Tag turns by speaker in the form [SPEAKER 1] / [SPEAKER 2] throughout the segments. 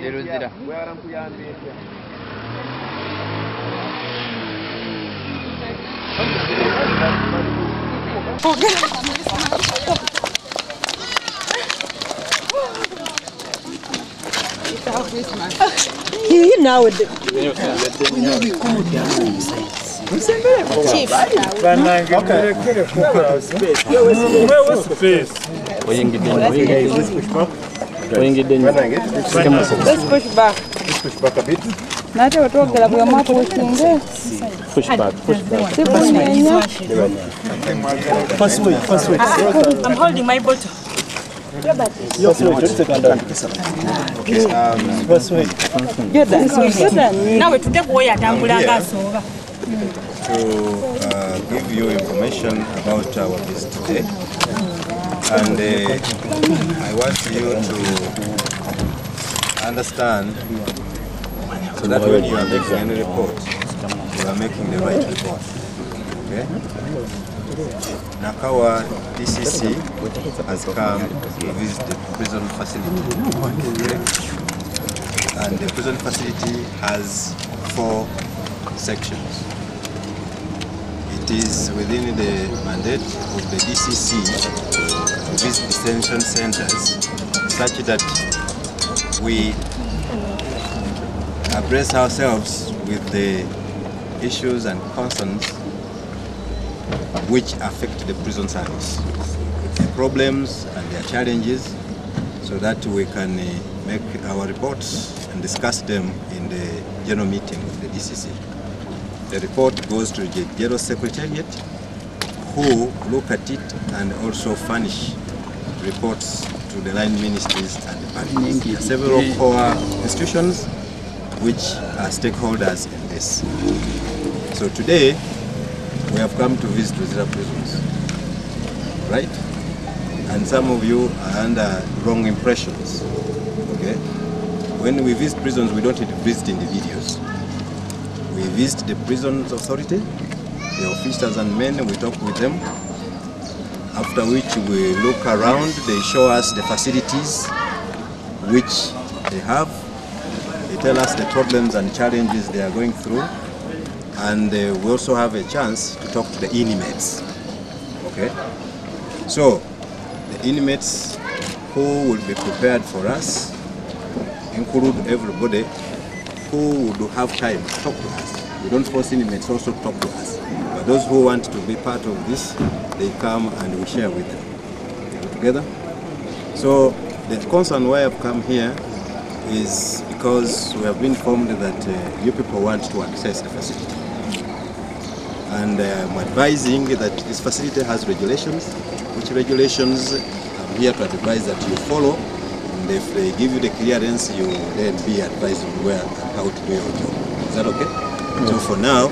[SPEAKER 1] Neruzira.
[SPEAKER 2] Oh, nkuyambe etya?
[SPEAKER 3] Hii nawe de-
[SPEAKER 4] Let's push back.
[SPEAKER 2] Push back a bit.
[SPEAKER 4] Nate otwogera bwe mwaka wekinge sikunyeenya
[SPEAKER 3] I'm holding my bottle.
[SPEAKER 5] To uh, give you information about our visit today. And uh, I want you to understand so that when you are making any report, you are making the right report. Okay? Nakawa DCC has come to visit the prison facility. And the prison facility has four sections. It is within the mandate of the DCC to visit detention centers such that we address ourselves with the issues and concerns which affect the prison service, the problems and their challenges, so that we can uh, make our reports and discuss them in the general meeting of the DCC. The report goes to the General Secretariat, who look at it and also furnish reports to the line ministries and departments. There are several core institutions which are stakeholders in this. So today, we have come to visit Luzira prisons, right? And some of you are under wrong impressions, okay? When we visit prisons, we don't visit individuals. We visit the prisons authority, the officers and men, we talk with them. After which we look around, they show us the facilities which they have. They tell us the problems and challenges they are going through. And uh, we also have a chance to talk to the inmates. Okay? So, the inmates who will be prepared for us include everybody who would have time to talk to us. We don't force inmates also to talk to us. But those who want to be part of this, they come and we share with them. Together? So the concern why I've come here is because we have been informed that uh, you people want to access the facility. And uh, I'm advising that this facility has regulations, which regulations I'm here to advise that you follow and if they give you the clearance, you will then be advised on where and how to do your job. Is that okay? So for now,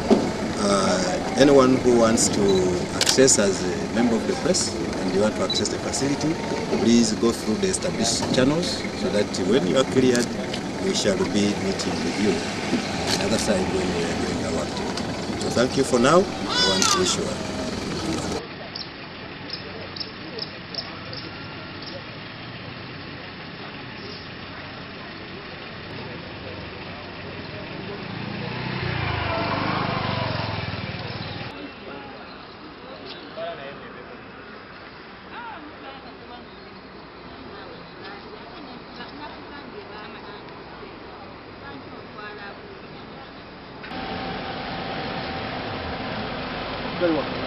[SPEAKER 5] uh, anyone who wants to access as a member of the press and you want to access the facility, please go through the established channels so that when you are cleared, we shall be meeting with you on the other side when we are doing our activity. So thank you for now. I want to wish you well. del bosque.